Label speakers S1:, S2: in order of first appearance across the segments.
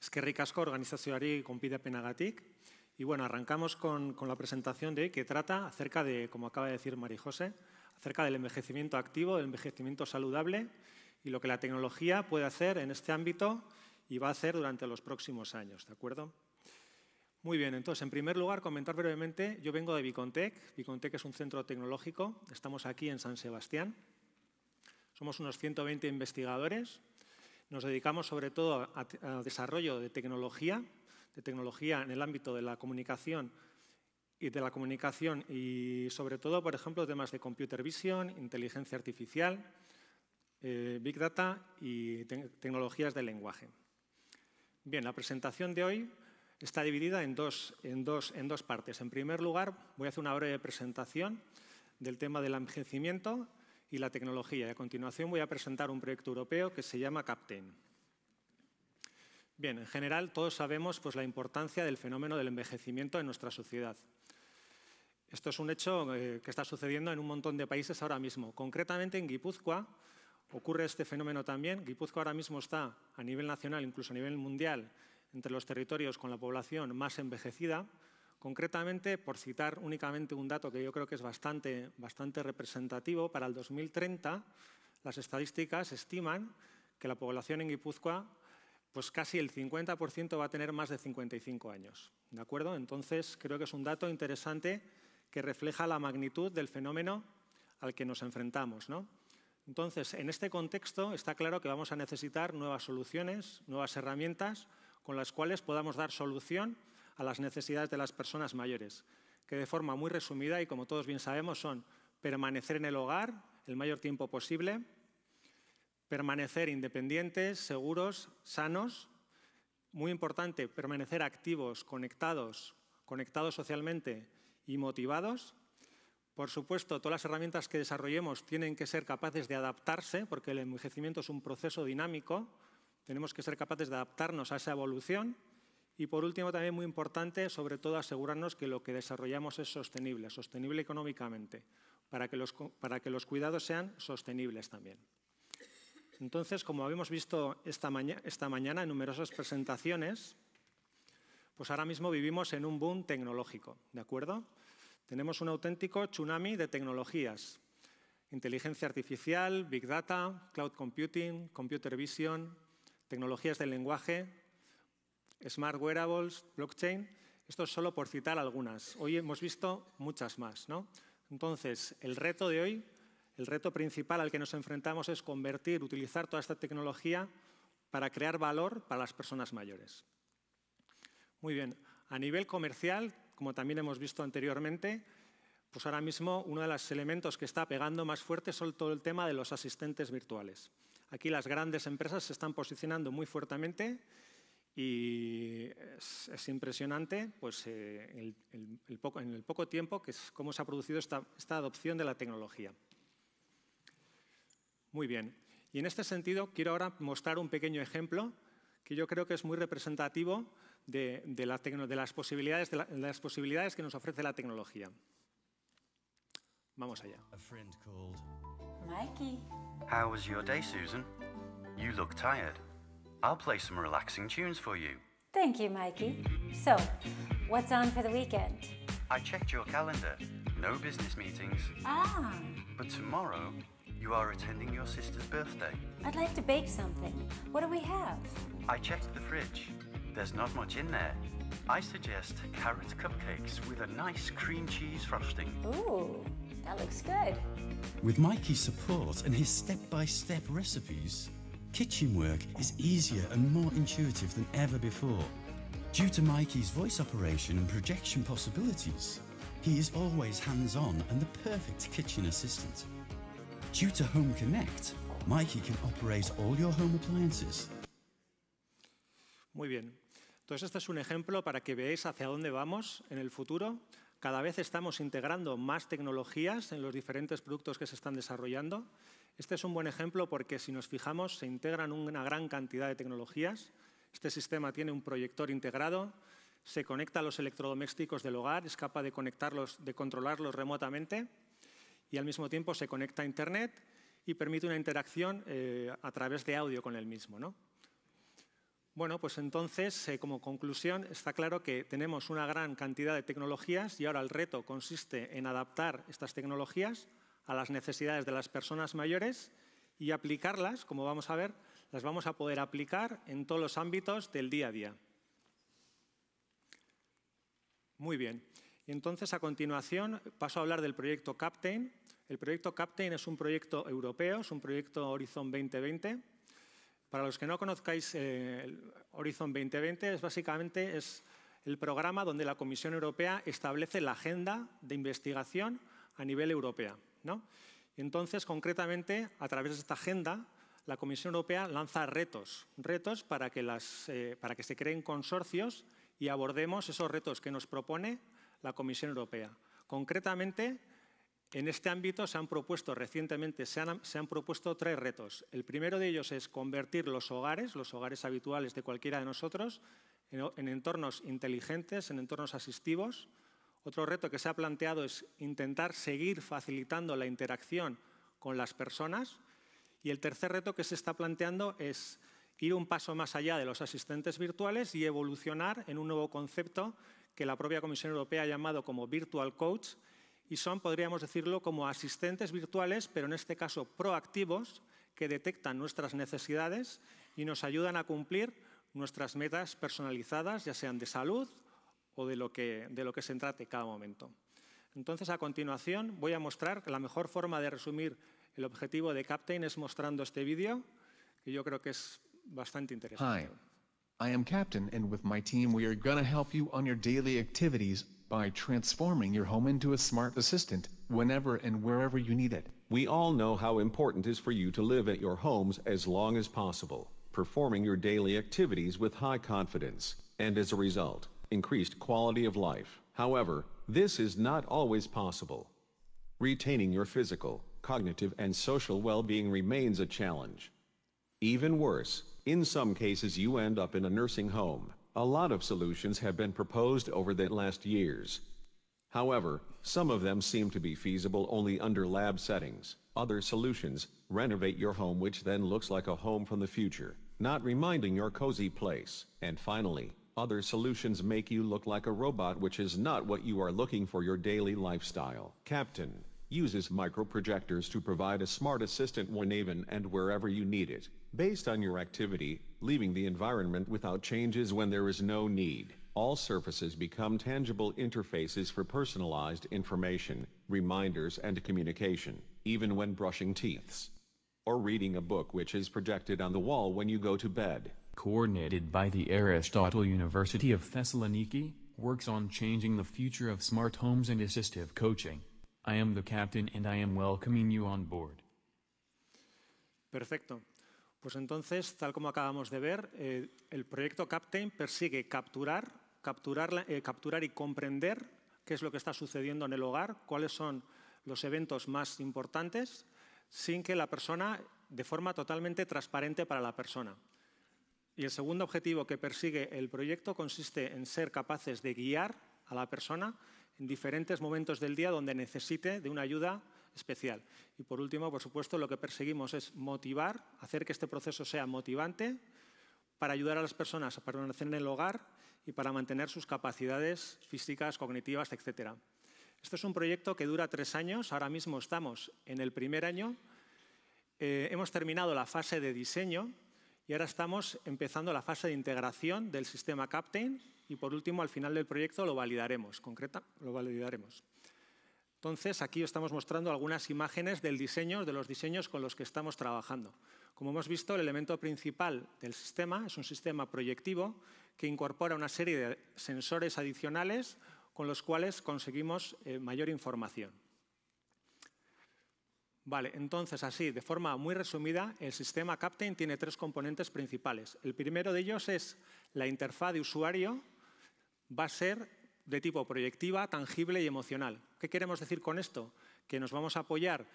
S1: Eskerrik asko organizazioari penagatik. Y bueno, arrancamos con, con, la presentación de hoy que trata acerca de, como acaba de decir María José, acerca del envejecimiento activo, del envejecimiento saludable y lo que la tecnología puede hacer en este ámbito y va a hacer durante los próximos años, ¿de acuerdo? Muy bien, entonces, en primer lugar, comentar brevemente, yo vengo de Bicontec. Bicontec es un centro tecnológico, estamos aquí en San Sebastián. Somos unos 120 investigadores. Nos dedicamos sobre todo al desarrollo de tecnología, de tecnología en el ámbito de la comunicación y de la comunicación y sobre todo, por ejemplo, temas de computer vision, inteligencia artificial, eh, big data y tecnologías del lenguaje. Bien, la presentación de hoy está dividida en dos, en, dos, en dos partes. En primer lugar, voy a hacer una breve presentación del tema del envejecimiento y la tecnología. Y a continuación voy a presentar un proyecto europeo que se llama CAPTEN. Bien, en general todos sabemos pues, la importancia del fenómeno del envejecimiento en nuestra sociedad. Esto es un hecho eh, que está sucediendo en un montón de países ahora mismo. Concretamente en Guipúzcoa ocurre este fenómeno también. Guipúzcoa ahora mismo está a nivel nacional, incluso a nivel mundial, entre los territorios con la población más envejecida. Concretamente, por citar únicamente un dato que yo creo que es bastante, bastante representativo, para el 2030 las estadísticas estiman que la población en Guipúzcoa, pues casi el 50% va a tener más de 55 años. ¿De acuerdo? Entonces, creo que es un dato interesante que refleja la magnitud del fenómeno al que nos enfrentamos. ¿no? Entonces, en este contexto está claro que vamos a necesitar nuevas soluciones, nuevas herramientas con las cuales podamos dar solución a las necesidades de las personas mayores, que de forma muy resumida y como todos bien sabemos son permanecer en el hogar el mayor tiempo posible, permanecer independientes, seguros, sanos, muy importante permanecer activos, conectados, conectados socialmente y motivados. Por supuesto, todas las herramientas que desarrollemos tienen que ser capaces de adaptarse, porque el envejecimiento es un proceso dinámico, tenemos que ser capaces de adaptarnos a esa evolución y, por último, también muy importante, sobre todo, asegurarnos que lo que desarrollamos es sostenible, sostenible económicamente, para que los, para que los cuidados sean sostenibles también. Entonces, como habíamos visto esta, esta mañana en numerosas presentaciones, pues ahora mismo vivimos en un boom tecnológico, ¿de acuerdo? Tenemos un auténtico tsunami de tecnologías. Inteligencia artificial, Big Data, Cloud Computing, Computer Vision, tecnologías del lenguaje, smart wearables, blockchain. Esto es solo por citar algunas. Hoy hemos visto muchas más. ¿no? Entonces, el reto de hoy, el reto principal al que nos enfrentamos es convertir, utilizar toda esta tecnología para crear valor para las personas mayores. Muy bien, a nivel comercial, como también hemos visto anteriormente, pues ahora mismo uno de los elementos que está pegando más fuerte es todo el tema de los asistentes virtuales. Aquí las grandes empresas se están posicionando muy fuertemente y es, impresionante pues, eh, el, poco, en el poco tiempo que es, cómo se ha producido esta, adopción de la tecnología. Muy bien. Y en este sentido quiero ahora mostrar un pequeño ejemplo que yo creo que es muy representativo de, las, posibilidades, de las posibilidades que nos ofrece la tecnología. Vamos allá.
S2: Mikey.
S3: How was your day, Susan? You look tired. I'll play some relaxing tunes for you.
S2: Thank you, Mikey. So, what's on for the weekend?
S3: I checked your calendar. No business meetings.
S2: Ah.
S3: But tomorrow, you are attending your sister's birthday.
S2: I'd like to bake something. What do we have?
S3: I checked the fridge. There's not much in there. I suggest carrot cupcakes with a nice cream cheese frosting.
S2: Ooh, that looks good.
S4: With Mikey's support and his step-by-step recipes, kitchen work is easier and more intuitive than ever before. Due to Mikey's voice operation and projection possibilities, he is always hands-on and the perfect kitchen assistant. Due to Home Connect, Mikey can operate all your home appliances.
S1: Muy bien. Entonces, este es un ejemplo para que veáis hacia dónde vamos en el futuro Cada vez estamos integrando más tecnologías en los diferentes productos que se están desarrollando. Este es un buen ejemplo porque si nos fijamos se integran una gran cantidad de tecnologías. Este sistema tiene un proyector integrado, se conecta a los electrodomésticos del hogar, es capaz de, conectarlos, de controlarlos remotamente y al mismo tiempo se conecta a Internet y permite una interacción eh, a través de audio con el mismo. ¿no? Bueno, pues entonces, eh, como conclusión, está claro que tenemos una gran cantidad de tecnologías y ahora el reto consiste en adaptar estas tecnologías a las necesidades de las personas mayores y aplicarlas, como vamos a ver, las vamos a poder aplicar en todos los ámbitos del día a día. Muy bien. Entonces, a continuación, paso a hablar del proyecto Captain. El proyecto Captain es un proyecto europeo, es un proyecto Horizon 2020 para los que no conozcáis eh, Horizon 2020, es básicamente es el programa donde la Comisión Europea establece la agenda de investigación a nivel europeo. Y entonces, concretamente, a través de esta agenda, la Comisión Europea lanza retos, retos para que, eh, para que se creen consorcios y abordemos esos retos que nos propone la Comisión Europea. Concretamente, en este ámbito se han propuesto recientemente se han, propuesto tres retos. El primero de ellos es convertir los hogares, los hogares habituales de cualquiera de nosotros, en, entornos inteligentes, en entornos asistivos. Otro reto que se ha planteado es intentar seguir facilitando la interacción con las personas. Y el tercer reto que se está planteando es ir un paso más allá de los asistentes virtuales y evolucionar en un nuevo concepto que la propia Comisión Europea ha llamado como Virtual Coach, y son, podríamos decirlo, como asistentes virtuales, pero en este caso proactivos, que detectan nuestras necesidades y nos ayudan a cumplir nuestras metas personalizadas, ya sean de salud o de lo que, de lo que se trate cada momento. Entonces, a continuación, voy a mostrar que la mejor forma de resumir el objetivo de Captain es mostrando este vídeo, que yo creo que es bastante interesante.
S5: Hi, I am Captain, and with my team we are to help you on your daily activities by transforming your home into a smart assistant whenever and wherever you need it.
S6: We all know how important it is for you to live at your homes as long as possible, performing your daily activities with high confidence, and as a result, increased quality of life. However, this is not always possible. Retaining your physical, cognitive, and social well-being remains a challenge. Even worse, in some cases you end up in a nursing home, a lot of solutions have been proposed over the last years. However, some of them seem to be feasible only under lab settings. Other solutions renovate your home which then looks like a home from the future, not reminding your cozy place. And finally, other solutions make you look like a robot which is not what you are looking for your daily lifestyle. Captain uses microprojectors to provide a smart assistant whenever and wherever you need it based on your activity, leaving the environment without changes when there is no need. All surfaces become tangible interfaces for personalized information, reminders and communication, even when brushing teeth. Or reading a book which is projected on the wall when you go to bed.
S7: Coordinated by the Aristotle University of Thessaloniki, works on changing the future of smart homes and assistive coaching. I am the captain and I am welcoming you on board.
S1: Perfecto. Pues entonces, tal como acabamos de ver, eh, el proyecto Captain persigue capturar, eh, capturar y comprender qué es lo que está sucediendo en el hogar, cuáles son los eventos más importantes, sin que la persona, de forma totalmente transparente para la persona. Y el segundo objetivo que persigue el proyecto consiste en ser capaces de guiar a la persona en diferentes momentos del día donde necesite de una ayuda especial. Y por último, por supuesto, lo que perseguimos es motivar, hacer que este proceso sea motivante para ayudar a las personas a permanecer en el hogar y para mantener sus capacidades físicas, cognitivas, etc. Esto es un proyecto que dura tres años. Ahora mismo estamos en el primer año. Eh, hemos terminado la fase de diseño y ahora estamos empezando la fase de integración del sistema Captain y por último, al final del proyecto lo validaremos. Concreta, lo validaremos. Entonces, aquí estamos mostrando algunas imágenes del diseño, de los diseños con los que estamos trabajando. Como hemos visto, el elemento principal del sistema es un sistema proyectivo que incorpora una serie de sensores adicionales con los cuales conseguimos eh, mayor información. Vale, entonces así, de forma muy resumida, el sistema Captain tiene tres componentes principales. El primero de ellos es la interfaz de usuario, va a ser de tipo proyectiva, tangible y emocional. ¿Qué queremos decir con esto? Que nos vamos a apoyar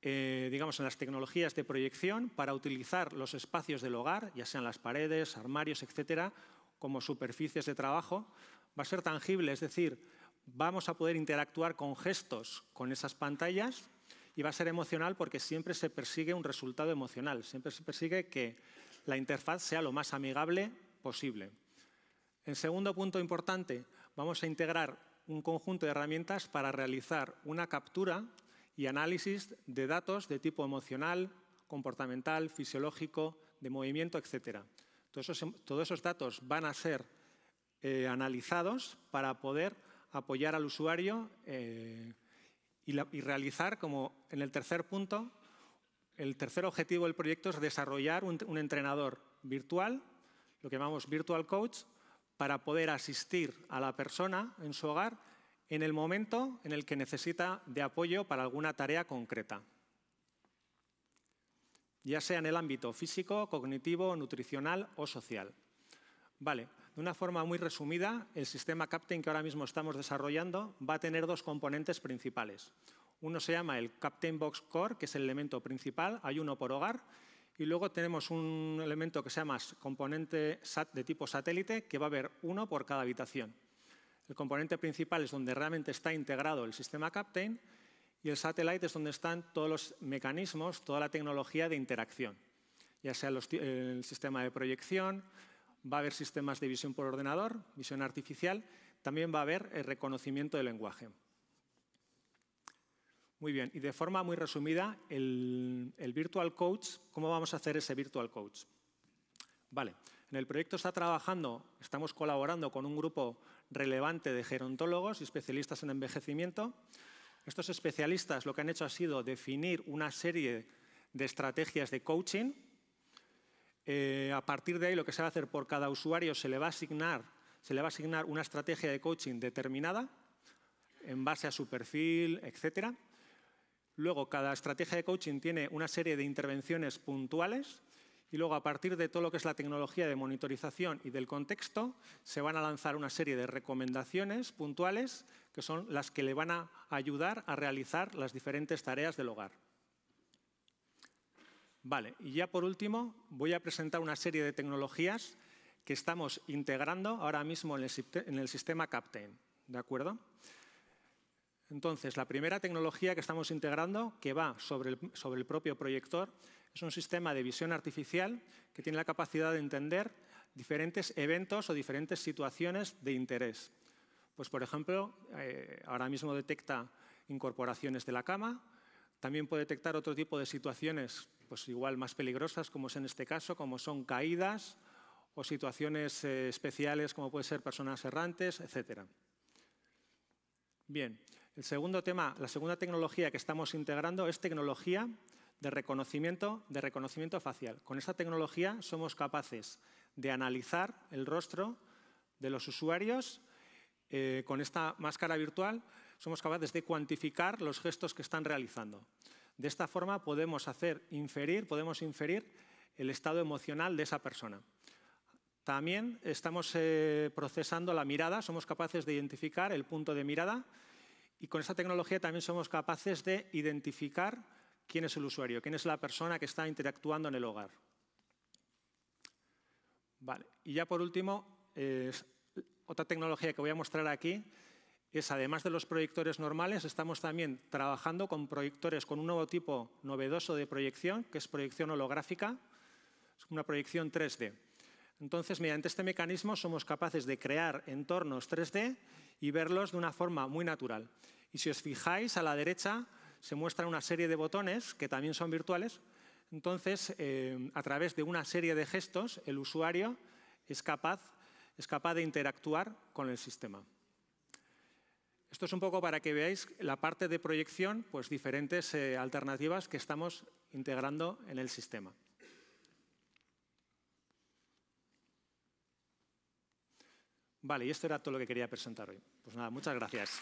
S1: eh, digamos, en las tecnologías de proyección para utilizar los espacios del hogar, ya sean las paredes, armarios, etcétera, como superficies de trabajo. Va a ser tangible, es decir, vamos a poder interactuar con gestos con esas pantallas y va a ser emocional porque siempre se persigue un resultado emocional, siempre se persigue que la interfaz sea lo más amigable posible. En segundo punto importante, vamos a integrar un conjunto de herramientas para realizar una captura y análisis de datos de tipo emocional, comportamental, fisiológico, de movimiento, etc. Todos esos, datos van a ser eh, analizados para poder apoyar al usuario eh, y, realizar, como en el tercer punto, el tercer objetivo del proyecto es desarrollar un entrenador virtual, lo que llamamos Virtual Coach, para poder asistir a la persona en su hogar en el momento en el que necesita de apoyo para alguna tarea concreta ya sea en el ámbito físico, cognitivo, nutricional o social. Vale, de una forma muy resumida, el sistema Captain que ahora mismo estamos desarrollando va a tener dos componentes principales. Uno se llama el Captain Box Core, que es el elemento principal, hay uno por hogar, y luego tenemos un elemento que se llama componente de tipo satélite, que va a haber uno por cada habitación. El componente principal es donde realmente está integrado el sistema Captain y el satellite es donde están todos los mecanismos, toda la tecnología de interacción, ya sea el sistema de proyección, va a haber sistemas de visión por ordenador, visión artificial, también va a haber el reconocimiento del lenguaje. Muy bien, y de forma muy resumida, el, el, Virtual Coach, ¿cómo vamos a hacer ese Virtual Coach? Vale, en el proyecto está trabajando, estamos colaborando con un grupo relevante de gerontólogos y especialistas en envejecimiento estos especialistas lo que han hecho ha sido definir una serie de estrategias de coaching. Eh, a partir de ahí, lo que se va a hacer por cada usuario se le va a asignar, se le va a asignar una estrategia de coaching determinada en base a su perfil, etc. Luego, cada estrategia de coaching tiene una serie de intervenciones puntuales y luego, a partir de todo lo que es la tecnología de monitorización y del contexto, se van a lanzar una serie de recomendaciones puntuales que son las que le van a ayudar a realizar las diferentes tareas del hogar. Vale, y ya por último voy a presentar una serie de tecnologías que estamos integrando ahora mismo en el, sistema Captain. ¿De acuerdo? Entonces, la primera tecnología que estamos integrando, que va sobre el propio proyector, es un sistema de visión artificial que tiene la capacidad de entender diferentes eventos o diferentes situaciones de interés. Pues, por ejemplo, eh, ahora mismo detecta incorporaciones de la cama, también puede detectar otro tipo de situaciones, pues igual más peligrosas, como es en este caso, como son caídas o situaciones eh, especiales, como pueden ser personas errantes, etc. Bien, el segundo tema, la segunda tecnología que estamos integrando es tecnología de reconocimiento, de reconocimiento facial. Con esta tecnología somos capaces de analizar el rostro de los usuarios. Eh, con esta máscara virtual somos capaces de cuantificar los gestos que están realizando. De esta forma podemos hacer inferir, podemos inferir el estado emocional de esa persona. También estamos eh, procesando la mirada, somos capaces de identificar el punto de mirada y con esta tecnología también somos capaces de identificar quién es el usuario, quién es la persona que está interactuando en el hogar. Vale. Y ya por último, otra tecnología que voy a mostrar aquí es, además de los proyectores normales, estamos también trabajando con proyectores con un nuevo tipo novedoso de proyección, que es proyección holográfica, una proyección 3D. Entonces, mediante este mecanismo somos capaces de crear entornos 3D y verlos de una forma muy natural. Y si os fijáis, a la derecha se muestran una serie de botones que también son virtuales. Entonces, eh, a través de una serie de gestos, el usuario es capaz, es capaz de interactuar con el sistema. Esto es un poco para que veáis la parte de proyección, pues diferentes eh, alternativas que estamos integrando en el sistema. Vale, y esto era todo lo que quería presentar hoy. Pues nada, muchas gracias.